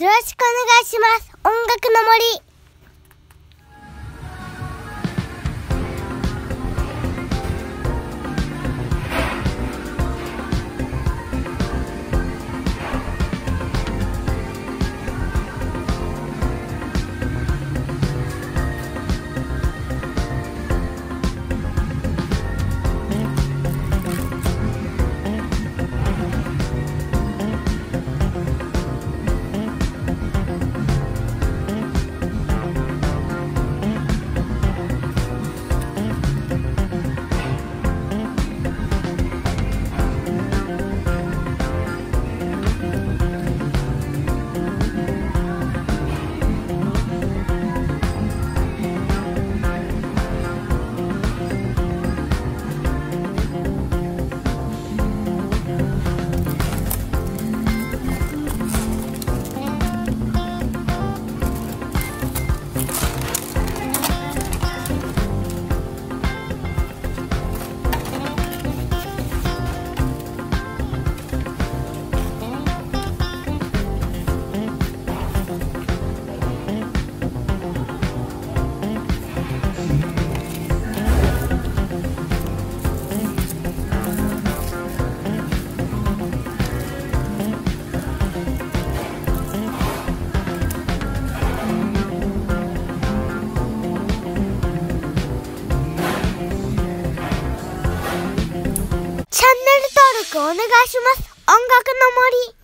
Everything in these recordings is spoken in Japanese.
よろしくお願いします。音楽の森。お願いします。音楽の森。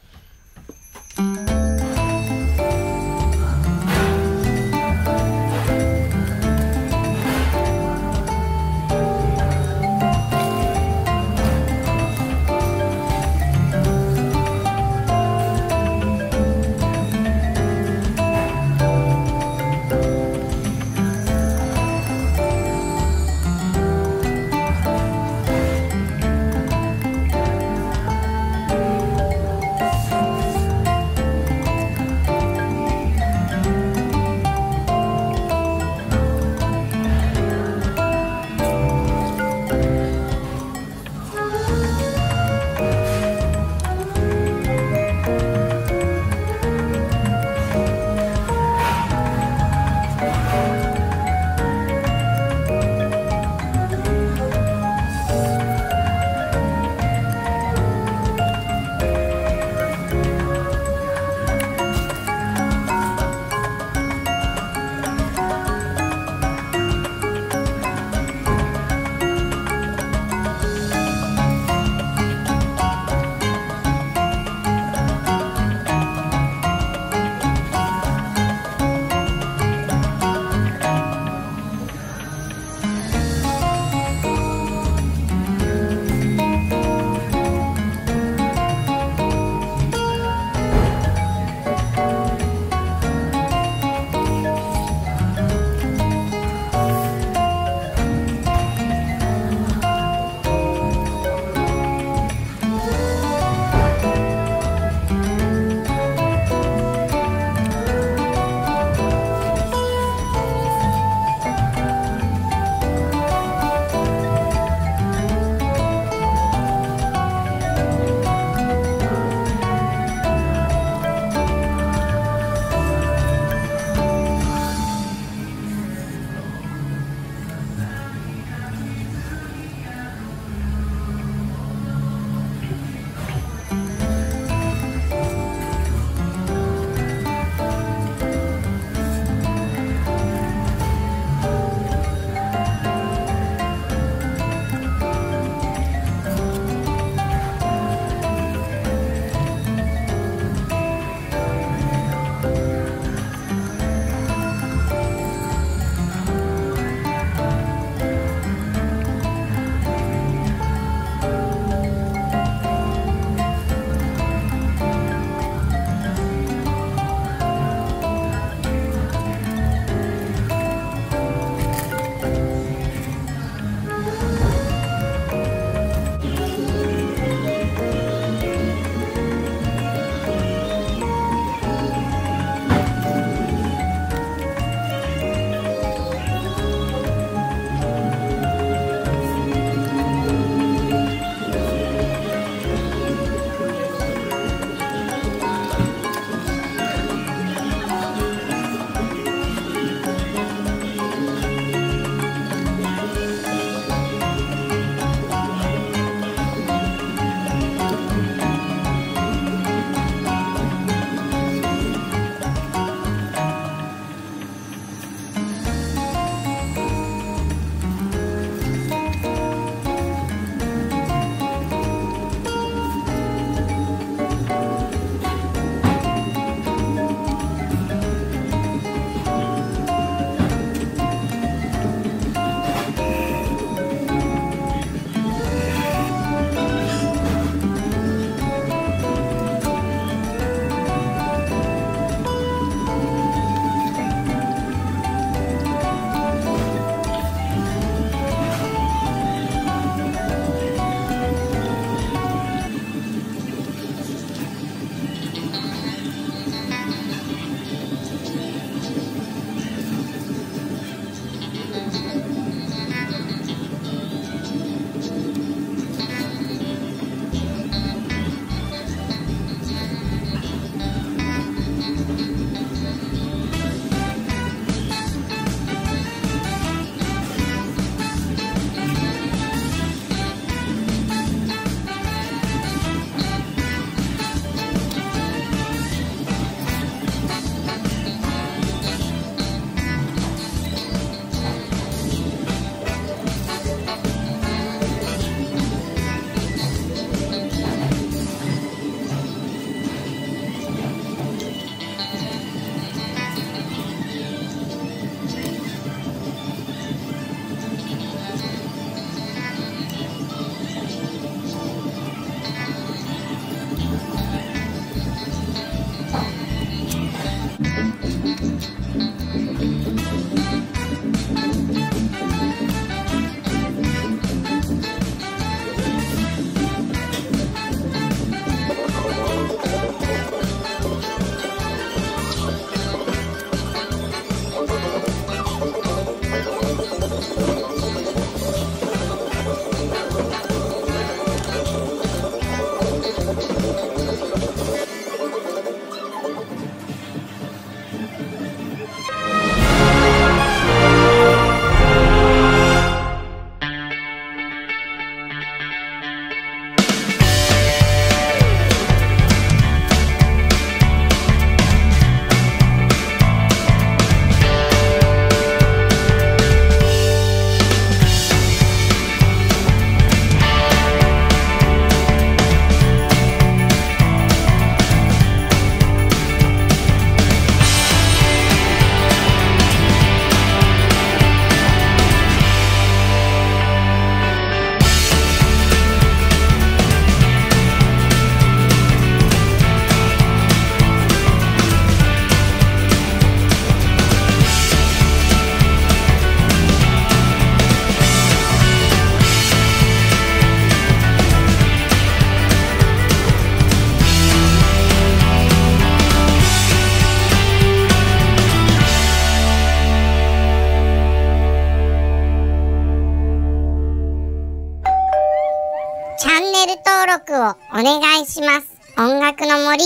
登録をお願いします。音楽の森。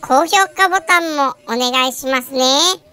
高評価ボタンもお願いしますね。